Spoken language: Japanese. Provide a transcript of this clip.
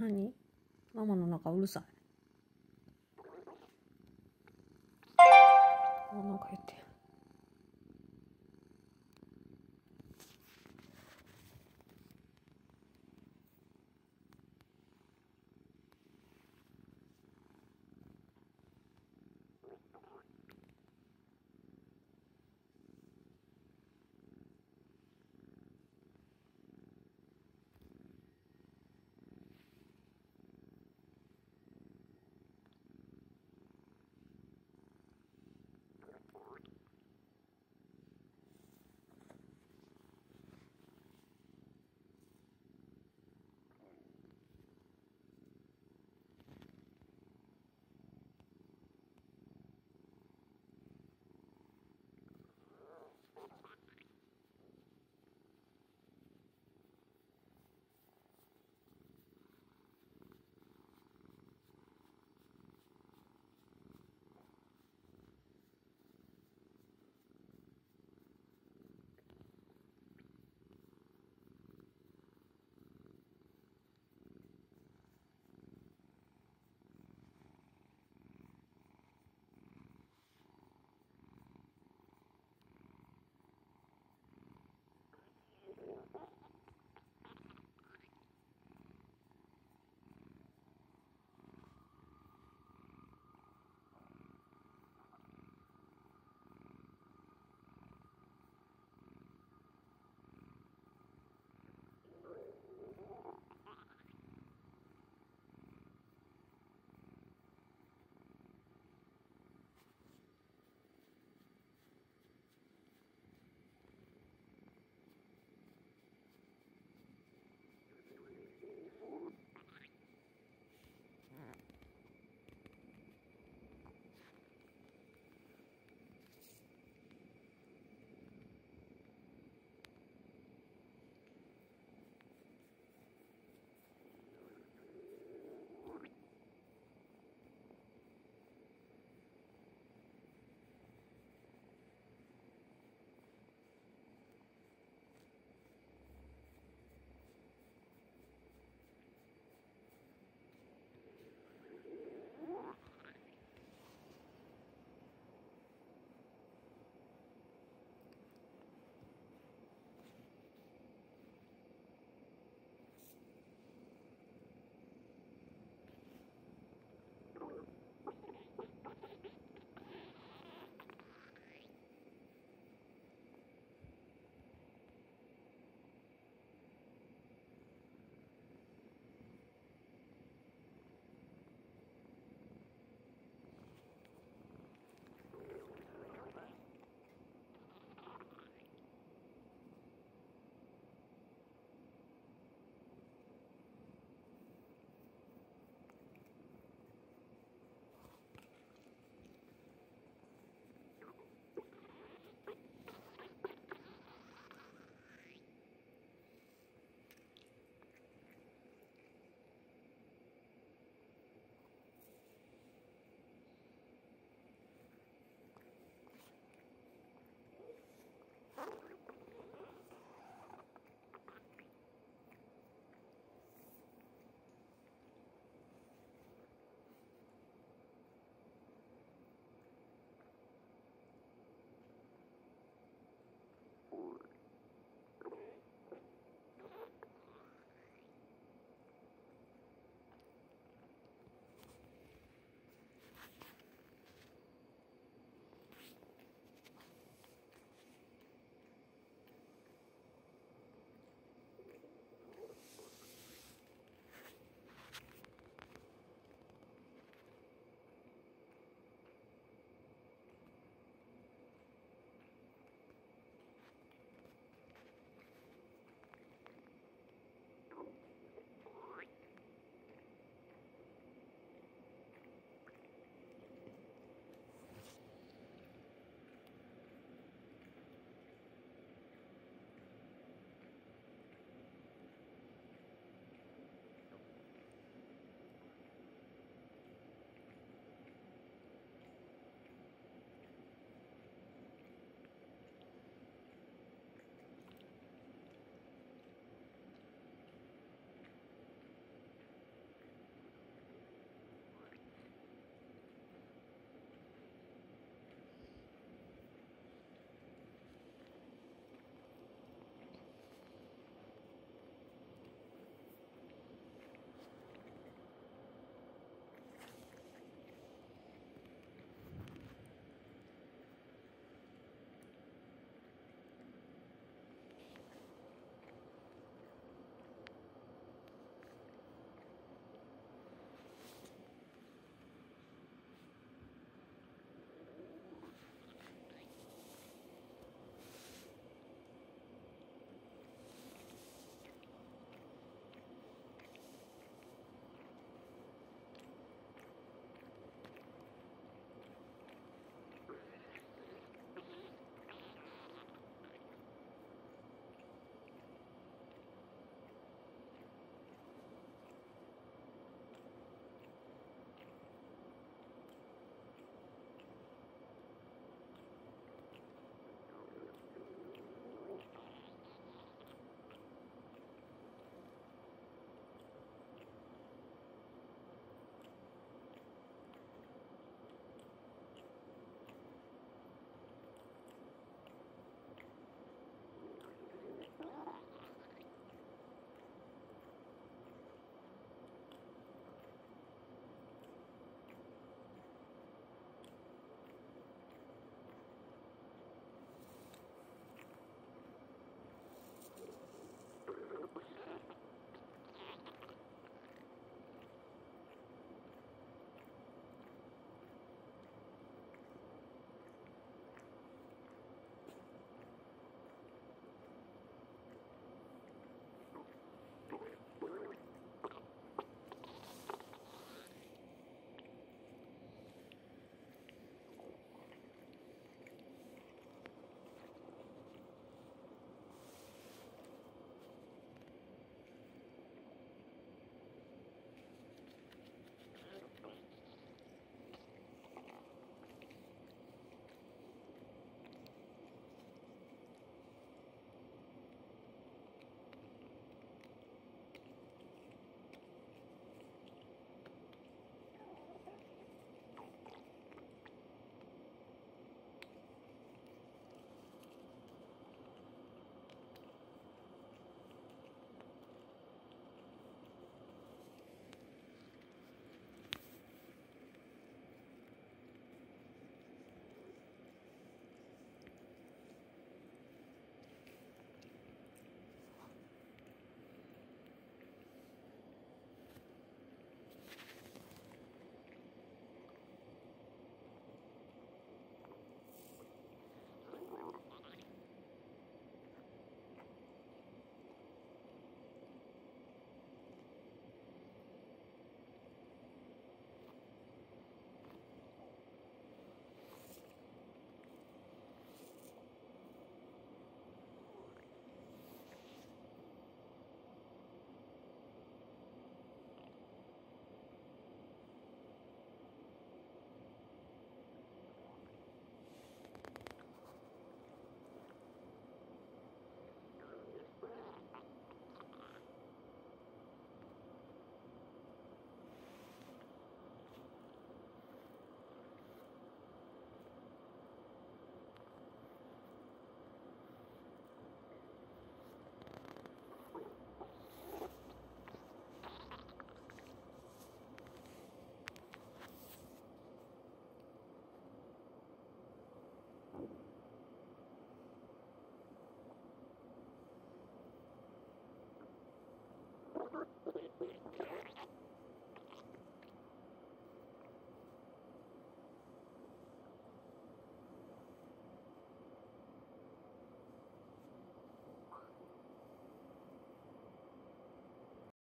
何？ママの中うるさい。